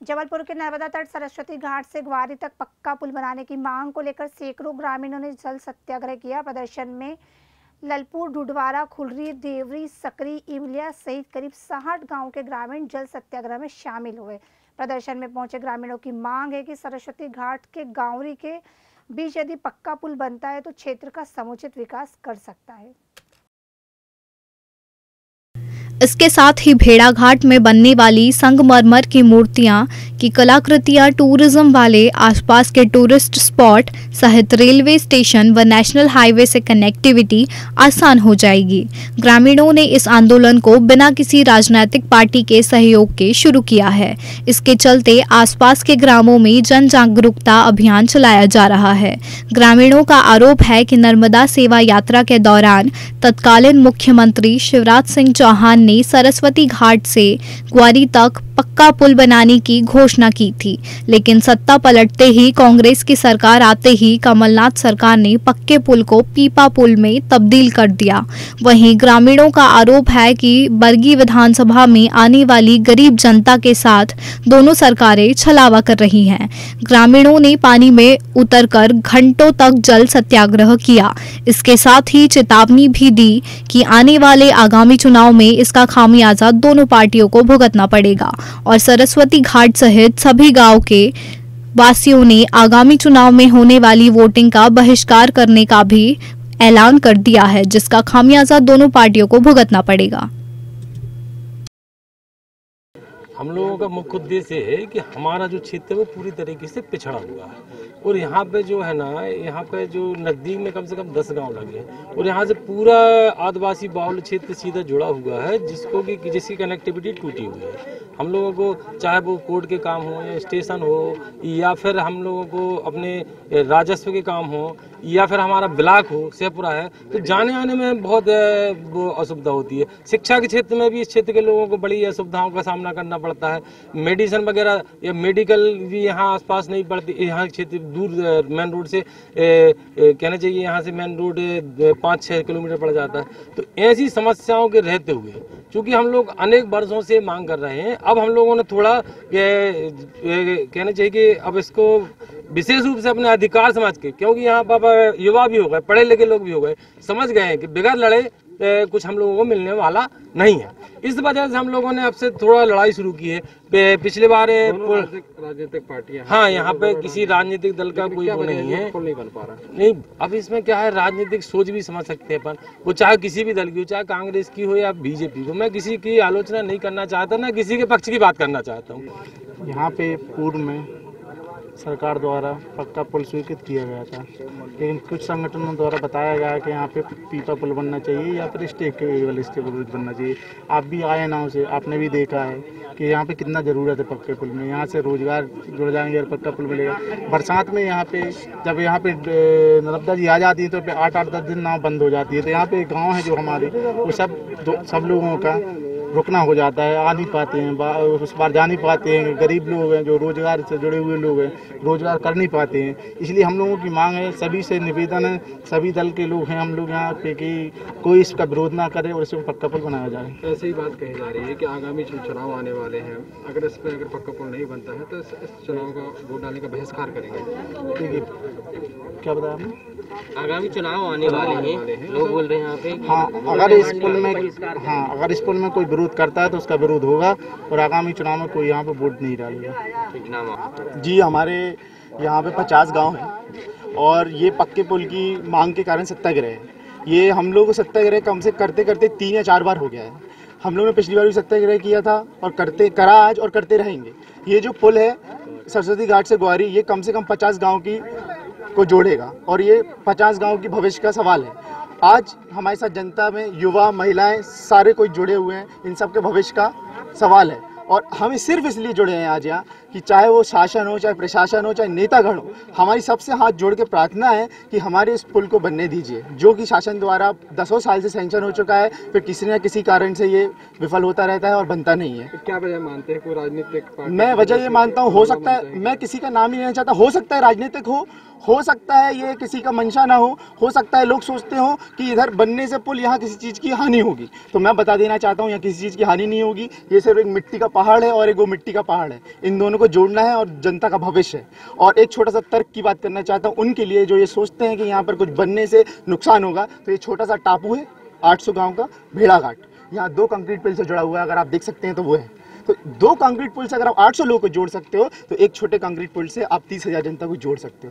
जबलपुर के नर्मदा तट सरस्वती घाट से ग्वारी तक पक्का पुल बनाने की मांग को लेकर सैकड़ों ग्रामीणों ने जल सत्याग्रह किया। प्रदर्शन में ललपुर ढुडवारा खुलरी, देवरी, सकरी, इमलिया सहित करीब साठ गाँव के ग्रामीण जल सत्याग्रह में शामिल हुए। प्रदर्शन में पहुँचे ग्रामीणों की मांग है कि सरस्वती घाट के गांवरी के बीच यदि पक्का पुल बनता है तो क्षेत्र का समुचित विकास कर सकता है। इसके साथ ही भेड़ाघाट में बनने वाली संगमरमर की मूर्तियाँ की कलाकृतियाँ टूरिज़्म वाले आसपास के टूरिस्ट स्पॉट सहित रेलवे स्टेशन व नेशनल हाईवे से कनेक्टिविटी आसान हो जाएगी। ग्रामीणों ने इस आंदोलन को बिना किसी राजनीतिक पार्टी के सहयोग के शुरू किया है। इसके चलते आसपास के ग्रामों में जन जागरूकता अभियान चलाया जा रहा है। ग्रामीणों का आरोप है कि नर्मदा सेवा यात्रा के दौरान तत्कालीन मुख्यमंत्री शिवराज सिंह चौहान ने सरस्वती घाट से ग्वारी तक पक्का पुल बनाने की घोषणा की थी, लेकिन सत्ता पलटते ही कांग्रेस की सरकार आते ही कमलनाथ सरकार ने पक्के पुल को पीपा पुल में तब्दील कर दिया। वहीं ग्रामीणों का आरोप है कि बरगी विधानसभा में आने वाली गरीब जनता के साथ दोनों सरकारें छलावा कर रही हैं। ग्रामीणों ने पानी में उतरकर घंटों तक जल सत्याग्रह किया। इसके साथ ही चेतावनी भी दी कि आने वाले आगामी चुनाव में इसका खामियाजा दोनों पार्टियों को भुगतना पड़ेगा। और सरस्वती घाट सहित सभी गाँव के वासियों ने आगामी चुनाव में होने वाली वोटिंग का बहिष्कार करने का भी ऐलान कर दिया है, जिसका खामियाजा दोनों पार्टियों को भुगतना पड़ेगा। हम लोगों का मुख्य उद्देश्य है कि हमारा जो क्षेत्र है वो पूरी तरीके से पिछड़ा हुआ है। और यहाँ पे जो है ना, यहाँ पे जो नज़दीक में कम से कम दस गाँव लगे हैं। और यहाँ से पूरा आदिवासी बाहुल क्षेत्र सीधा जुड़ा हुआ है, जिसको कि, जिसकी कनेक्टिविटी टूटी हुई है। हम लोगों को चाहे वो कोर्ट के काम हो या स्टेशन हो, या फिर हम लोगों को अपने राजस्व के काम हो, या फिर हमारा ब्लॉक हो शेपुरा है तो जाने आने में बहुत वो असुविधा होती है। शिक्षा के क्षेत्र में भी इस क्षेत्र के लोगों को बड़ी असुविधाओं का सामना करना पड़ता है। मेडिसिन वगैरह या मेडिकल भी यहाँ आसपास नहीं पड़ती यहाँ क्षेत्र दूर मेन रोड से ए, ए, कहना चाहिए यहाँ से मेन रोड पाँच छः किलोमीटर पड़ जाता है। तो ऐसी समस्याओं के रहते हुए चूँकि हम लोग अनेक वर्षों से मांग कर रहे हैं अब हम लोगों ने थोड़ा कहना चाहिए कि अब इसको विशेष रूप से अपने अधिकार समझ के क्योंकि यहाँ पर युवा भी हो गए पढ़े लिखे लोग भी हो गए समझ गए हैं कि बिगड़ लड़े कुछ हम लोगों को मिलने वाला नहीं है। इस वजह से हम लोगों ने अब से थोड़ा लड़ाई शुरू की है। पिछले बार राजनीतिक पार्टियाँ हाँ। यहाँ पे किसी राजनीतिक दल का कोई वो नहीं है। नहीं बन पा रहा? नहीं अब इसमें क्या है राजनीतिक सोच भी समझ सकते हैं अपन। वो चाहे किसी भी दल की हो चाहे कांग्रेस की हो या बीजेपी को मैं किसी की आलोचना नहीं करना चाहता ना किसी के पक्ष की बात करना चाहता हूँ। यहाँ पे पूर्व में सरकार द्वारा पक्का पुल स्वीकृत किया गया था। लेकिन कुछ संगठनों द्वारा बताया गया कि यहाँ पे पीपा पुल बनना चाहिए या फिर स्टेक केबल पुल बनना चाहिए। आप भी आए नाव से आपने भी देखा है कि यहाँ पे कितना ज़रूरत है पक्के पुल में। यहाँ से रोज़गार जुड़ जाएँगे और पक्का पुल मिलेगा। बरसात में यहाँ पे, जब यहाँ पे नर्मदा जी आ जाती है तो आठ आठ, दस दिन नाव बंद हो जाती है। तो यहाँ पे गाँव है जो हमारे, वो सब सब लोगों का रुकना हो जाता है आ नहीं पाते हैं उस बार जा नहीं पाते हैं गरीब लोग हैं जो रोज़गार से जुड़े हुए लोग हैं रोज़गार कर नहीं पाते हैं। इसलिए हम लोगों की मांग है सभी से निवेदन है सभी दल के लोग हैं हम लोग यहाँ पे कि कोई इसका विरोध ना करे और इसमें पक्का पुल बनाया जाए। ऐसे ही बात कही जा रही है कि आगामी जो चुनाव आने वाले हैं अगर इस पर अगर पक्का पुल नहीं बनता है तो इस चुनाव का वोट डालने का बहिष्कार करेंगे। क्या बताया आपने? आगामी चुनाव आने वाले हैं। लोग बोल रहे हैं यहाँ पे हाँ अगर इस पुल में हाँ अगर इस पुल में कोई विरोध करता है तो उसका विरोध होगा और आगामी चुनाव में कोई यहाँ पे वोट नहीं डालेगा। जी हमारे यहाँ पे पचास गाँव हैं और ये पक्के पुल की मांग के कारण सत्याग्रह है। ये हम लोग सत्याग्रह कम से करते करते तीन या चार बार हो गया है। हम लोगों ने पिछली बार भी सत्याग्रह किया था और करते करा आज और करते रहेंगे। ये जो पुल है सरस्वती घाट से ग्वारी ये कम से कम पचास गाँव की को जोड़ेगा। और ये पचास गाँव की भविष्य का सवाल है। आज हमारे साथ जनता में युवा महिलाएँ सारे कोई जुड़े हुए हैं। इन सब के भविष्य का सवाल है। और हमें सिर्फ़ इसलिए जुड़े हैं आज यहाँ कि चाहे वो शासन हो चाहे प्रशासन हो चाहे नेतागण हो हमारी सबसे हाथ जोड़ के प्रार्थना है कि हमारे इस पुल को बनने दीजिए। जो कि शासन द्वारा दसों साल से सेंक्शन हो चुका है फिर किसी न किसी कारण से ये विफल होता रहता है और बनता नहीं है। तो क्या वजह मानते हैं कोई राजनीतिक मैं वजह ये मानता हूँ हो सकता है मैं किसी का नाम ही लेना चाहता हो सकता है राजनीतिक हो हो सकता है ये किसी का मंशा ना हो हो सकता है लोग सोचते हो कि इधर बनने से पुल यहाँ किसी चीज़ की हानि होगी। तो मैं बता देना चाहता हूँ, यहाँ किसी चीज़ की हानि नहीं होगी। ये सिर्फ़ एक मिट्टी का पहाड़ है और एक वो मिट्टी का पहाड़ है। इन दोनों को जोड़ना है और जनता का भविष्य है। और एक छोटा सा तर्क की बात करना चाहता हूँ, उनके लिए जो ये सोचते हैं कि यहाँ पर कुछ बनने से नुकसान होगा तो ये छोटा सा टापू है 800 गाँव का भेड़ा घाट यहाँ दो कंक्रीट पुल से जुड़ा हुआ है, अगर आप देख सकते हैं तो वो है। तो दो कंक्रीट पुल से अगर आप 800 लोगों को जोड़ सकते हो तो एक छोटे कंक्रीट पुल से आप तीस हज़ार जनता को जोड़ सकते हो।